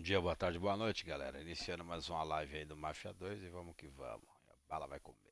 Bom dia, boa tarde, boa noite, galera. Iniciando mais uma live aí do Mafia 2 e vamos que vamos. A bala vai comer.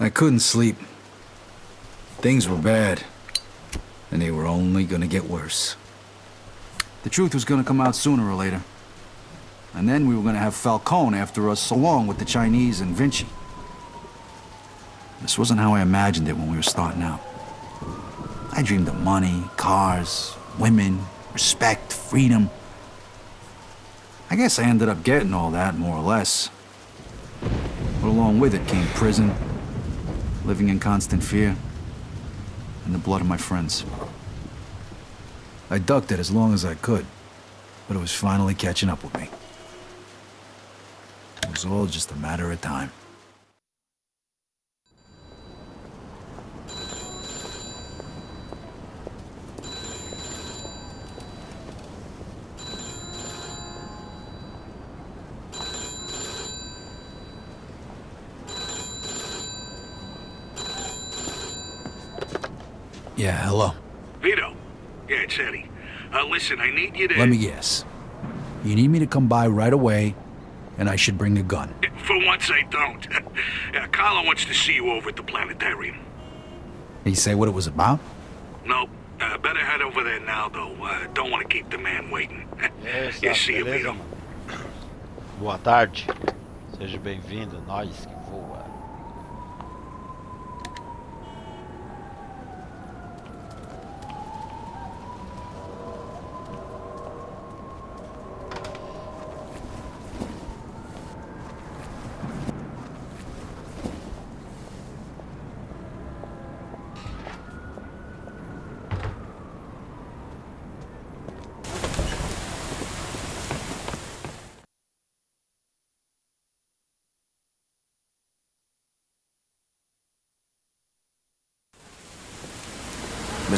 I couldn't sleep. Things were bad, and they were only gonna get worse. The truth was gonna come out sooner or later. And then we were gonna have Falcone after us, along with the Chinese and Vinci. This wasn't how I imagined it when we were starting out. I dreamed of money, cars, women, respect, freedom. I guess I ended up getting all that, more or less. But along with it came prison, living in constant fear, and the blood of my friends. I ducked it as long as I could, but it was finally catching up with me. It was all just a matter of time. Yeah, hello. Vito. Yeah, it's Eddie. Uh, listen, I need you to... Let me guess. You need me to come by right away, and I should bring a gun. For once, I don't. yeah, Carlo wants to see you over at the planetarium. Did he say what it was about? No, uh, better head over there now, though. Uh, don't want to keep the man waiting. yes, yeah, see you, beleza, Vito. Boa tarde. Seja bem-vindo, nós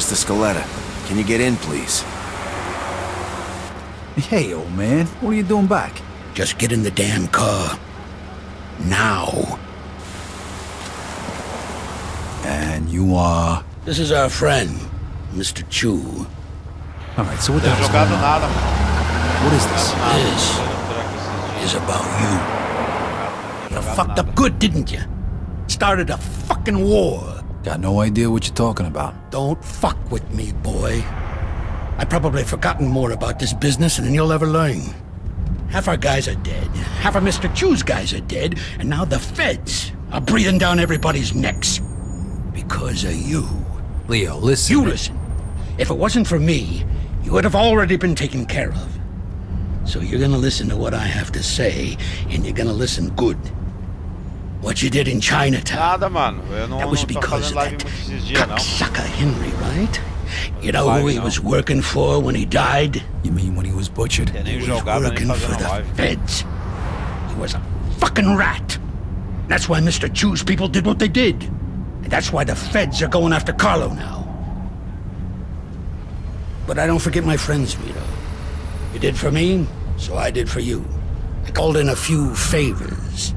Mr. Scaletta, can you get in, please? Hey, old man, what are you doing back? Just get in the damn car. Now. And you are... This is our friend, Mr. Chu. All right, so what the Não hell's going on? What is this? This is about you. You fucked up good, didn't you? Started a fucking war. Got no idea what you're talking about. Don't fuck with me, boy. I've probably forgotten more about this business than you'll ever learn. Half our guys are dead. Half of Mr. Chu's guys are dead. And now the feds are breathing down everybody's necks. Because of you. Leo, listen. You listen. If it wasn't for me, you would have already been taken care of. So you're gonna listen to what I have to say, and you're gonna listen good. What you did in Chinatown. Nada, mano. Eu não, That was because of live that muito esses cocksucker Henry, right? You know who he was working for when he died? You mean when he was butchered? He was working for the feds. He was a fucking rat. That's why Mr. Chu's people did what they did. And that's why the feds are going after Carlo now. But I don't forget my friends, Vito. You did for me, so I did for you. I called in a few favors.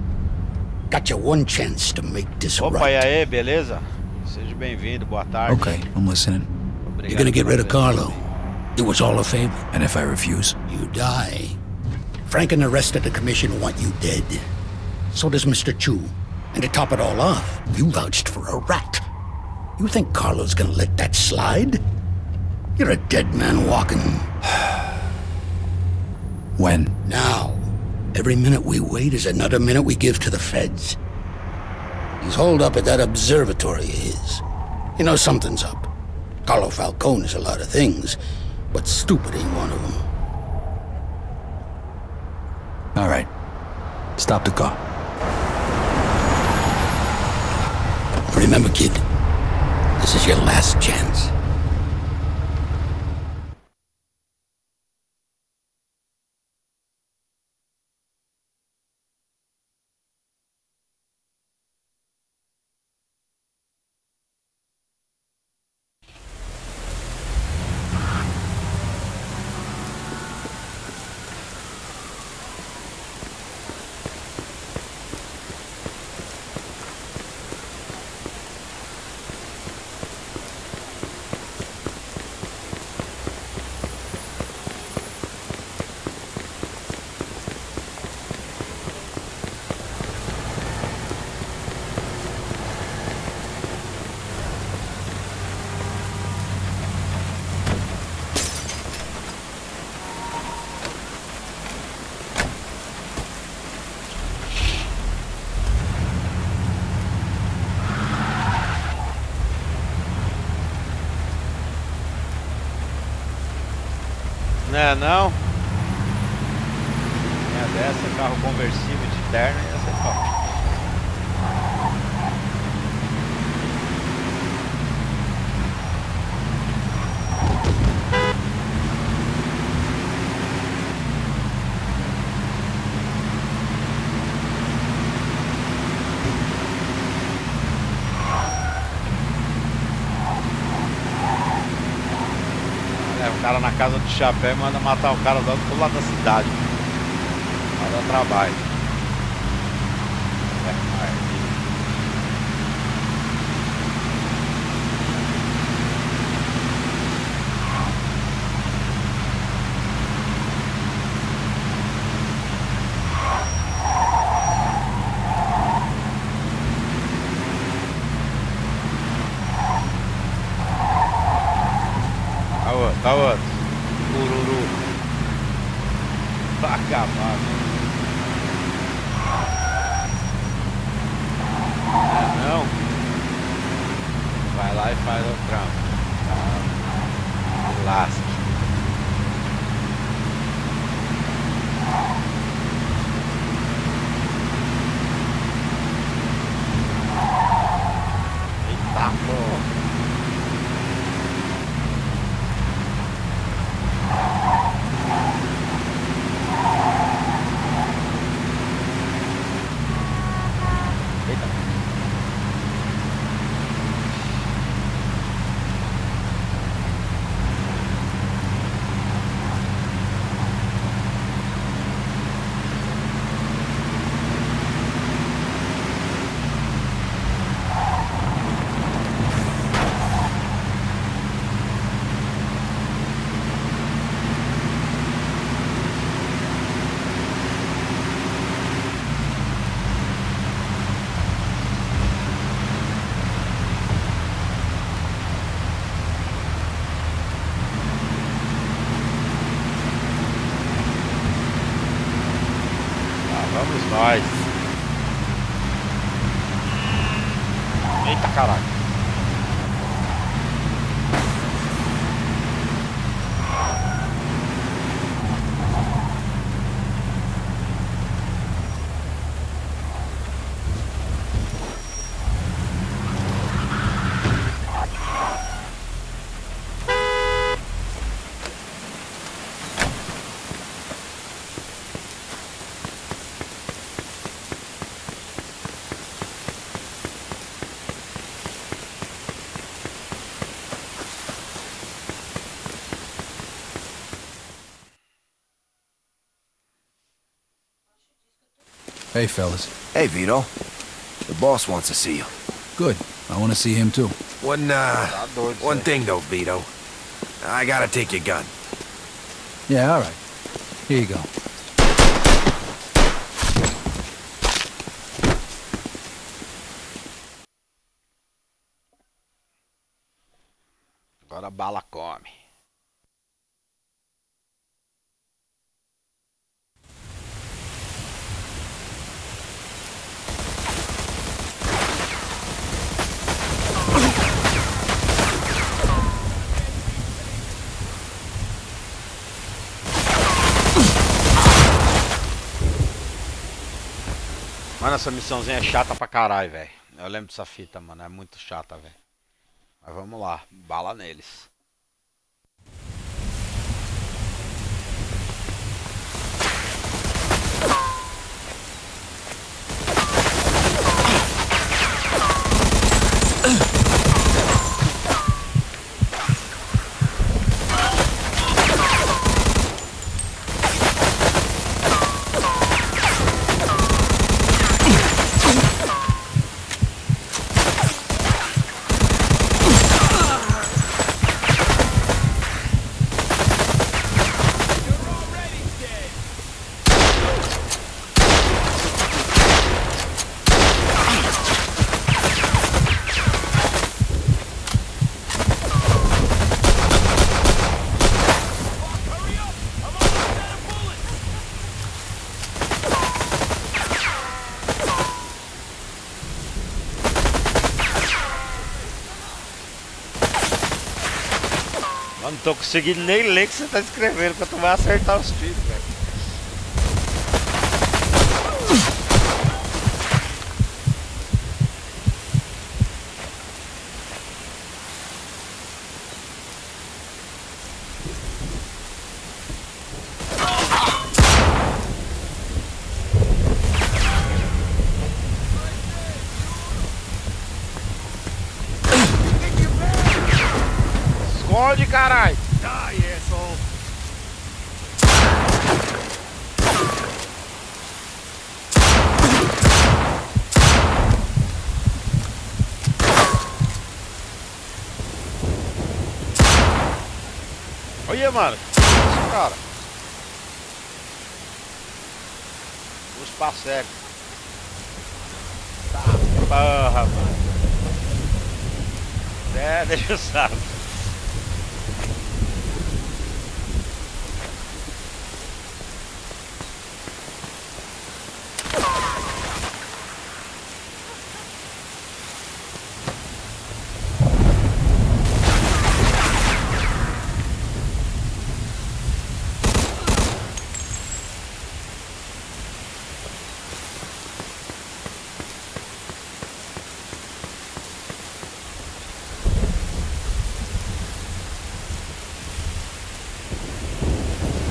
Got you one chance to make this Opa, e right. aí, beleza? Seja bem-vindo, boa tarde. Okay, I'm listening. Obrigado You're gonna get rid of. Carlo. It was all a favor. And if I refuse? You die. Frank and the rest of the commission want you dead. So does Mr. Chu. And to top it all off, you vouched for a rat. You think Carlo's gonna let that slide? You're a dead man walking. When? Now, every minute we wait is another minute we give to the feds. He's holed up at that observatory of his. You know something's up. Carlo Falcone is a lot of things, but stupid ain't one of them. All right. Stop the car. Remember, kid, this is your last chance. Né, não? Minha dessa, carro conversível de terno ia ser top. Leva o cara na casa do chapéu e manda matar o cara do outro lado da cidade. Vai dar trabalho. Hey, fellas. Hey, Vito. The boss wants to see you. Good. I want to see him too. One, uh, one thing though, Vito. I gotta take your gun. Yeah, all right. Here you go. Agora a bala come. Mano, essa missãozinha é chata pra caralho, velho. Eu lembro dessa fita, mano. É muito chata, velho. Mas vamos lá. Bala neles. Tô conseguindo nem ler o que você tá escrevendo, que tu vai acertar os tiros, velho. Olha, mano. Isso, cara. Os passegos. Tá, porra, mano. É, deixa eu saber.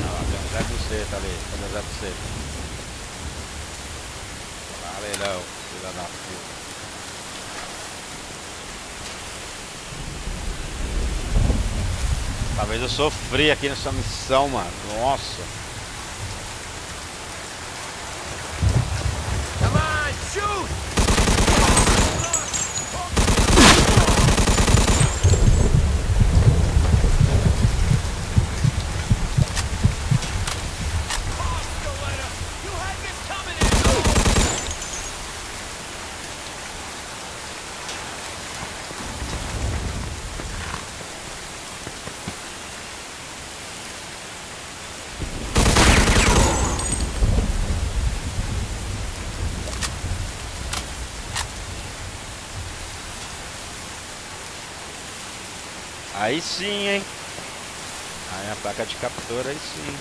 Ah, tem um Zé Buceta ali. Cadê o Zé Buceta? Valeu, filha da puta. Talvez eu sofri aqui nessa missão, mano. Nossa. Aí sim, hein? Aí a placa de captura, aí sim.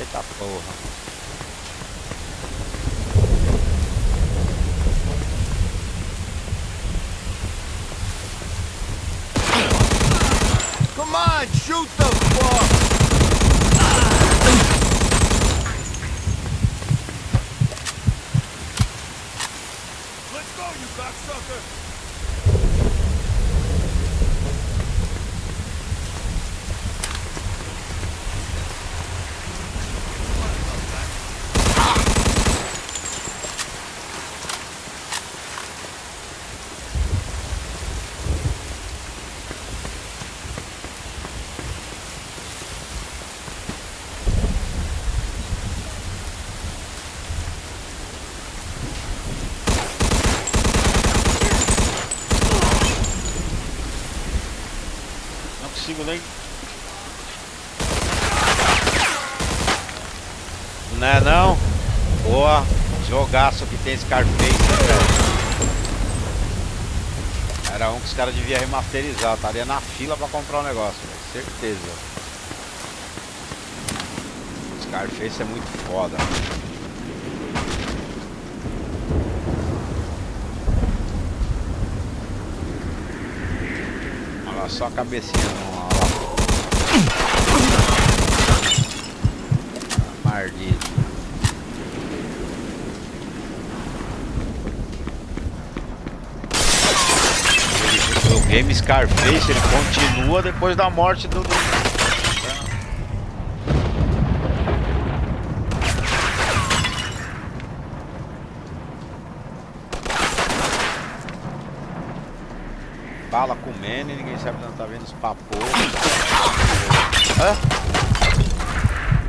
Eita porra. que tem Scarface, né, Era um que os caras deviam remasterizar, estaria na fila pra comprar o um negócio, velho. certeza. Scarface é muito foda. Né? Olha só a cabecinha não, lá. Mardinha. Game Scarface ele continua depois da morte do. do... Bala comendo e ninguém sabe onde tá vendo os papos. Hã?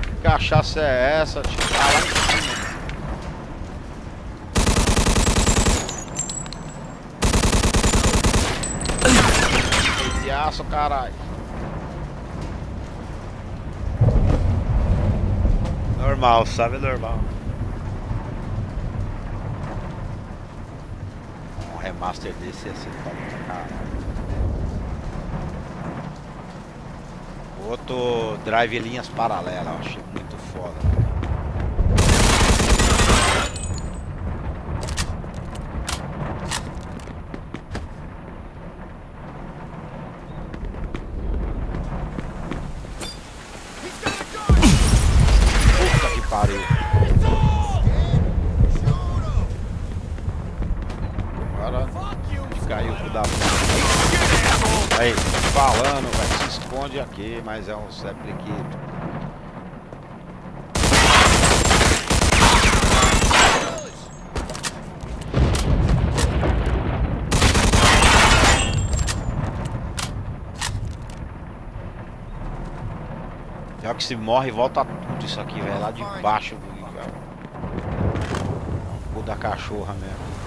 Que cachaça é essa? Tio? Lá em cima. De aço, caralho. Normal, sabe? Normal. Um remaster desse ia ser top pra caralho. Outro drive linhas paralelas, eu achei muito foda. Puta que pariu. Agora caiu o da puta. Aí, falando, velho, se esconde aqui, mas é um sepliquito. Pior que se morre, volta tudo isso aqui, velho. Lá de baixo do. Da cachorra mesmo.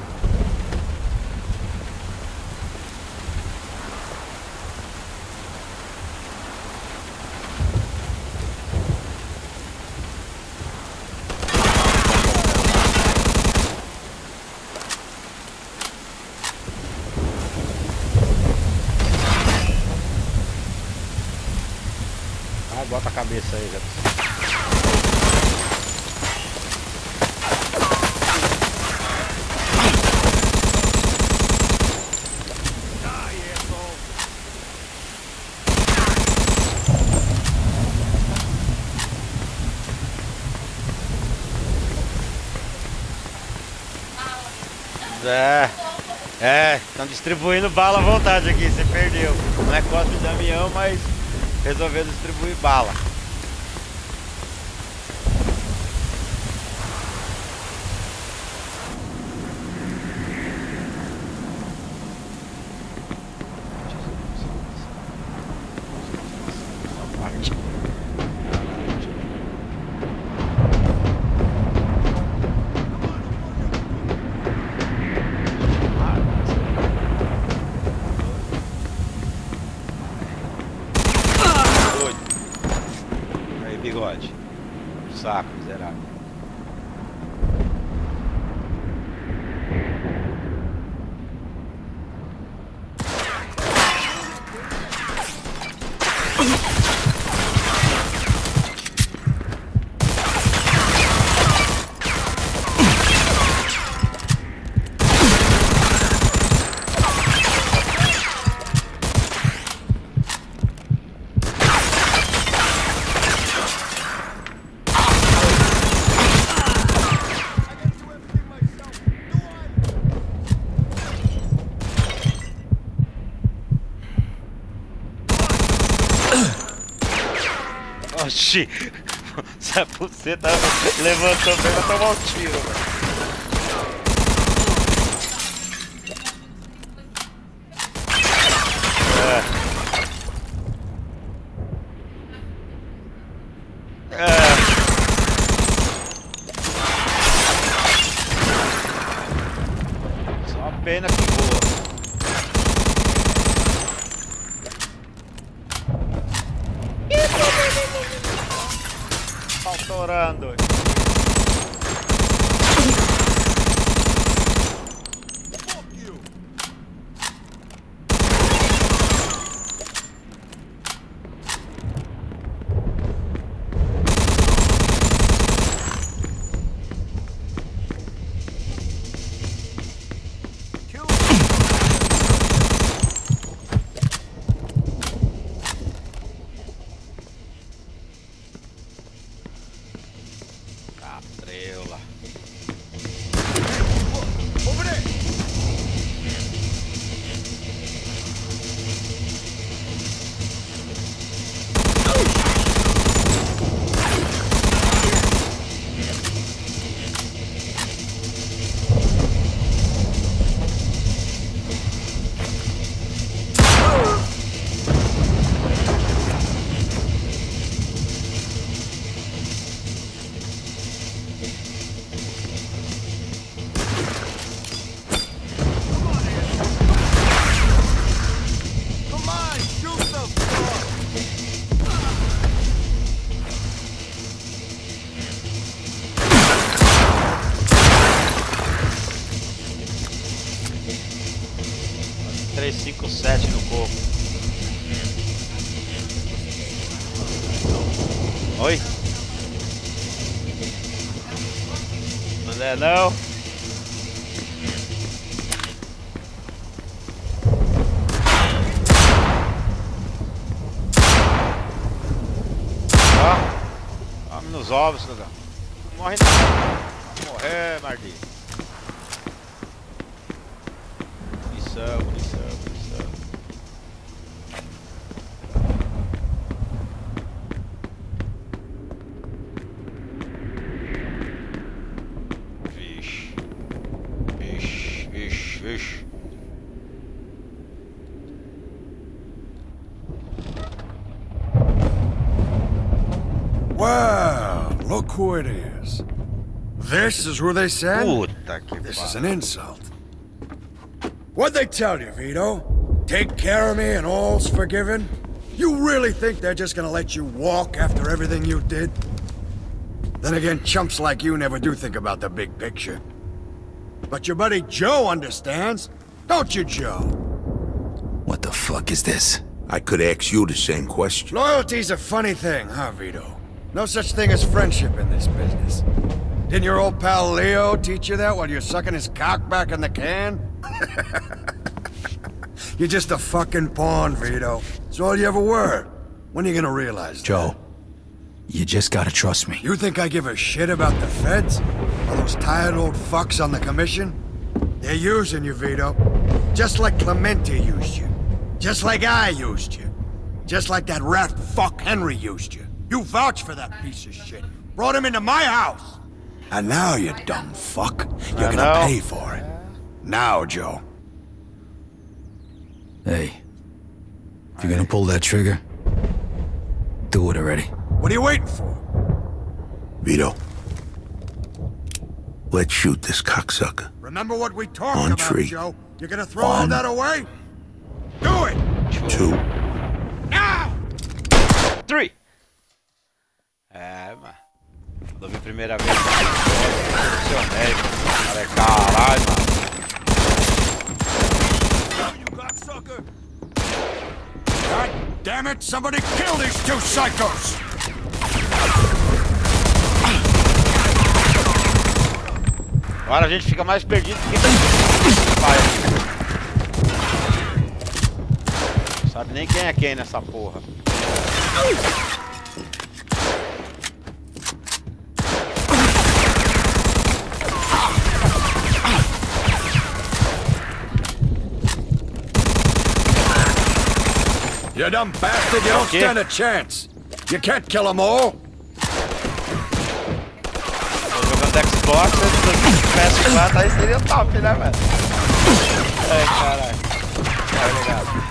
Cabeça aí, Jefferson. É, é, estão distribuindo bala à vontade aqui, você perdeu. Não é Cosme Damião, mas resolveu distribuir bala. Oxi! Essa buceta levantou pra tomar um tiro, velho. 357 no corpo. Oi? Não é não? Ó. Homem nos ovos. Não morre não. Vai morrer, Mardi. This is who they sent? This is an insult. What'd they tell you, Vito? Take care of me and all's forgiven? You really think they're just gonna let you walk after everything you did? Then again, chumps like you never do think about the big picture. But your buddy Joe understands. Don't you, Joe? What the fuck is this? I could ask you the same question. Loyalty's a funny thing, huh, Vito? No such thing as friendship in this business. Didn't your old pal Leo teach you that while you're sucking his cock back in the can? you're just a fucking pawn, Vito. That's all you ever were. When are you gonna realize that? Joe, you just gotta trust me. You think I give a shit about the feds? Or those tired old fucks on the commission? They're using you, Vito. Just like Clemente used you. Just like I used you. Just like that rat fuck Henry used you. You vouched for that piece of shit. Brought him into my house. And now, you dumb fuck, you're I gonna know. pay for it. Now, Joe. Hey, if you're gonna pull that trigger, do it already. What are you waiting for? Vito. Let's shoot this cocksucker. Remember what we talked On about, tree. Joe? You're gonna throw all that away? Do it! Two. Now! Three! Ah, é, mano. Quando eu vi a primeira vez, funcionei. Falei, caralho, mano. God damn it! Somebody kill these two psychos! Agora a gente fica mais perdido que Vai. Não Sabe nem quem é quem nessa porra. You dumb bastard, you don't Okay. stand a chance. You can't kill them all. Jogando Xbox, PS4 aí seria top, né, velho? Ai, caralho. Tá ligado.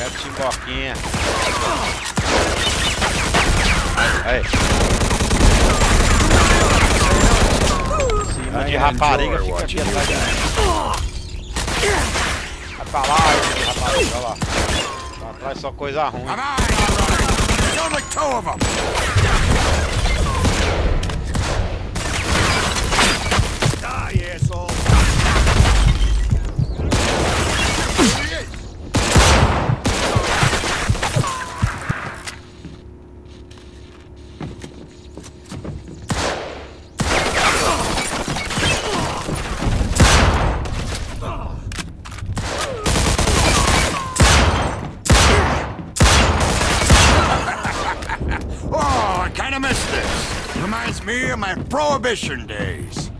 É timboquinha. Aí. Cima de rapariga fica aqui atrás de mim. Vai pra lá, rapariga, olha lá. Tá atrás só coisa ruim. My prohibition days.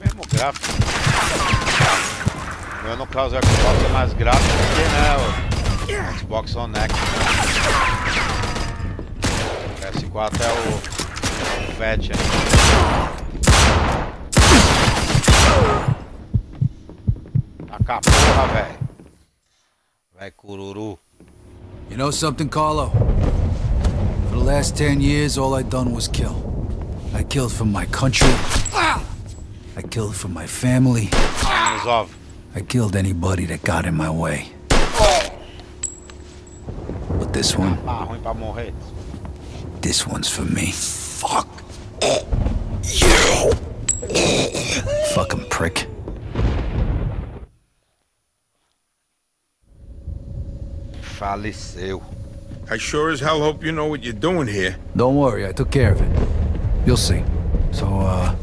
Mesmo gráfico. O meu no caso o Xbox é mais gráfico do que né, o Xbox One X. PS4 é o Fete aí. Taca a porra, velho. You know something, Carlo? For the last ten years, all I done was kill. I killed for my country. I killed for my family. Nos ovos. I killed anybody that got in my way. But this one, Ah, ruim pra morrer. this one's for me. Fuck you. Fucking prick. Faleceu. I sure as hell hope you know what you're doing here. Don't worry, I took care of it. You'll see. So, uh,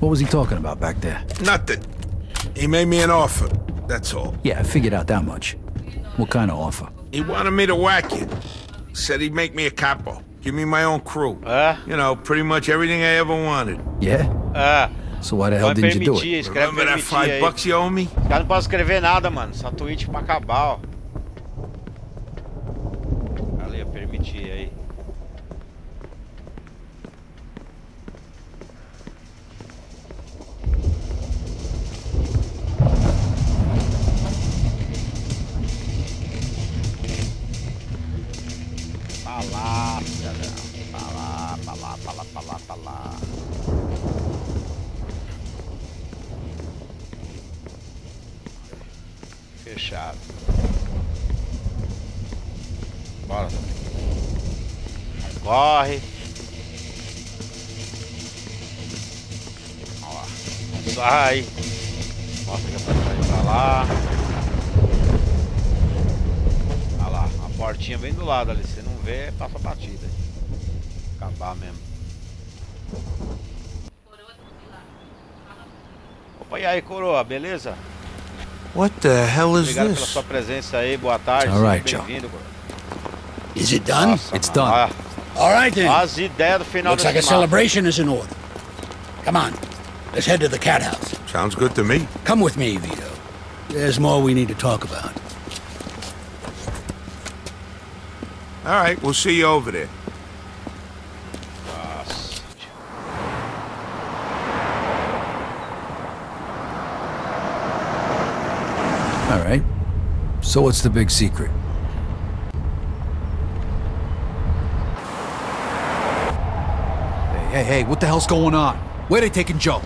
what was he talking about back there? Nothing. He made me an offer. That's all. Yeah, I figured out that much. What kind of offer? He wanted me to whack you. Said he'd make me a capo. Give me my own crew. É? You know, pretty much everything I ever wanted. Yeah? É. So why the hell didn't you do it? escreve Remember that five bucks you owe me? Os caras não podem escrever nada, mano. Só tweet pra acabar, ó. Permitir aí. Corre. Ó sai. Mostra que é pra sair pra lá. Olha lá. A portinha bem do lado ali. Se não vê, passa a batida. Acabar mesmo. Opa, e aí, coroa, beleza? What the hell is Obrigado pela sua presença aí, boa tarde. All right, seja Joe. bem-vindo, coroa. Is it done? Nossa, It's mano, done. All right then. As ideias do final Looks like a celebration is in order. Come on, let's head to the cat house. Sounds good to me. Come with me, Vito. There's more we need to talk about. All right, we'll see you over there. All right. So what's the big secret? Hey, hey, what the hell's going on? Where they taking Joe?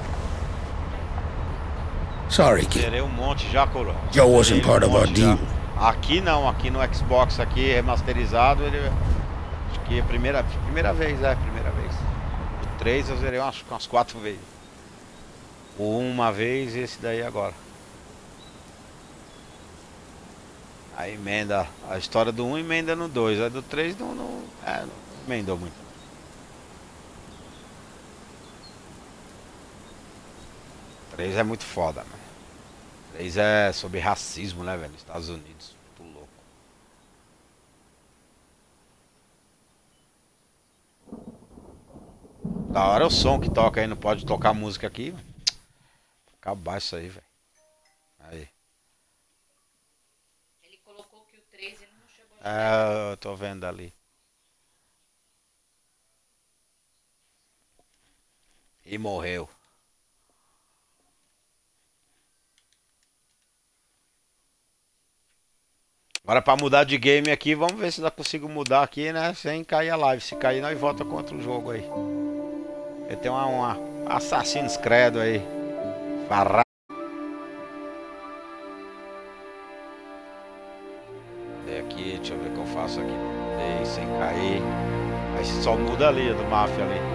Sorry, kid. Zerei um monte já, coroa. Joe wasn't part um of our deal. Aqui não, aqui no Xbox aqui remasterizado, ele acho que é a primeira primeira vez, é, primeira vez. O 3 eu zerei umas, umas 4 vezes. O 1 uma vez e esse daí agora. A emenda, a história do 1 emenda no 2, a do 3 não, não, é, não emendou muito. Três é muito foda, mano. Três é sobre racismo, né, velho? Estados Unidos. Muito louco. Da hora é o som que toca aí, não pode tocar música aqui. Acabar isso aí, velho. Aí. Ele colocou que o 3 ele não chegou a É, eu tô vendo ali. E morreu. Agora pra mudar de game aqui, vamos ver se eu consigo mudar aqui, né? Sem cair a live. Se cair, nós volta contra o jogo aí. Ele tem uma, uma Assassin's Credo aí. Farra. Aqui, deixa eu ver o que eu faço aqui. Sem cair. Aí só muda ali do Mafia ali.